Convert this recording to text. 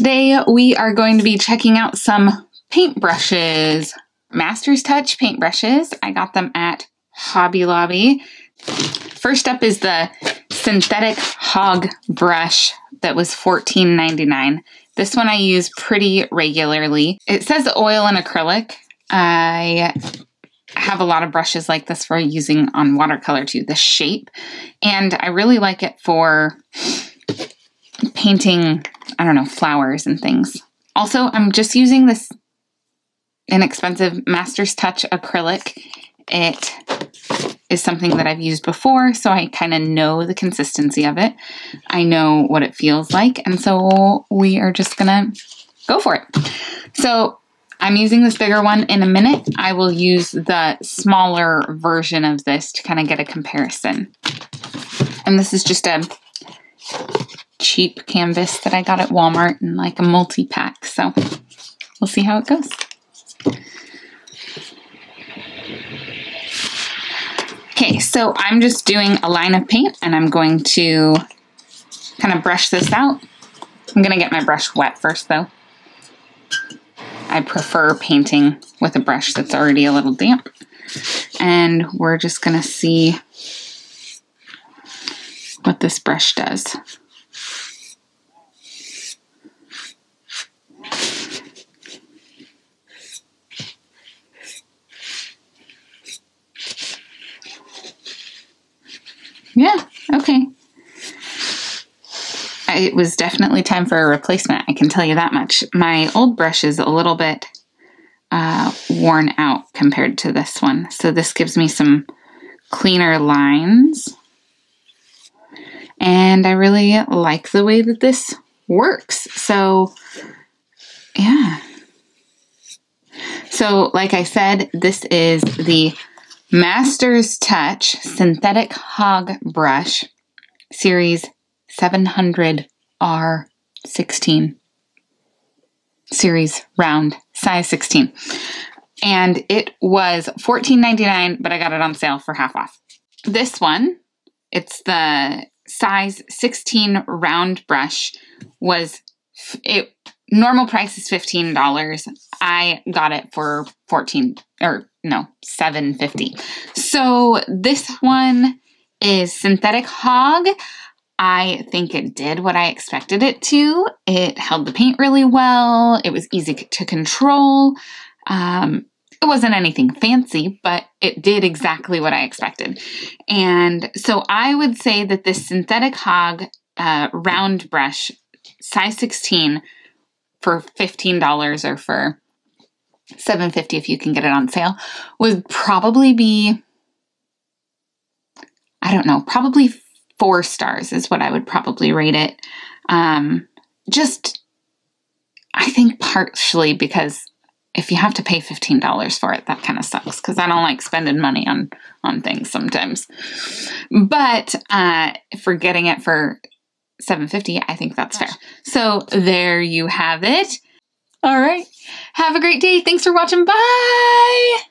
today we are going to be checking out some paintbrushes. Master's Touch paintbrushes. I got them at Hobby Lobby. First up is the synthetic hog brush that was $14.99. This one I use pretty regularly. It says oil and acrylic. I have a lot of brushes like this for using on watercolor too, the shape. And I really like it for painting, I don't know, flowers and things. Also, I'm just using this inexpensive Master's Touch acrylic. It is something that I've used before, so I kind of know the consistency of it. I know what it feels like, and so we are just gonna go for it. So I'm using this bigger one in a minute. I will use the smaller version of this to kind of get a comparison. And this is just a cheap canvas that I got at Walmart in like a multi-pack. So we'll see how it goes. Okay, so I'm just doing a line of paint and I'm going to kind of brush this out. I'm gonna get my brush wet first though. I prefer painting with a brush that's already a little damp. And we're just gonna see what this brush does. Yeah, okay. It was definitely time for a replacement, I can tell you that much. My old brush is a little bit uh, worn out compared to this one. So this gives me some cleaner lines. And I really like the way that this works. So, yeah. So, like I said, this is the Master's Touch Synthetic Hog Brush Series 700R16. Series round, size 16. And it was $14.99, but I got it on sale for half off. This one, it's the size 16 round brush, was it normal price is $15. I got it for 14 or no, 750. So this one is synthetic hog. I think it did what I expected it to. It held the paint really well. It was easy to control. Um, it wasn't anything fancy, but it did exactly what I expected. And so I would say that this synthetic hog uh, round brush, size 16, for $15 or for 750 if you can get it on sale would probably be I don't know, probably 4 stars is what I would probably rate it. Um just I think partially because if you have to pay $15 for it, that kind of sucks because I don't like spending money on on things sometimes. But uh, for getting it for 750, I think that's fair. So there you have it. All right. Have a great day. Thanks for watching. Bye.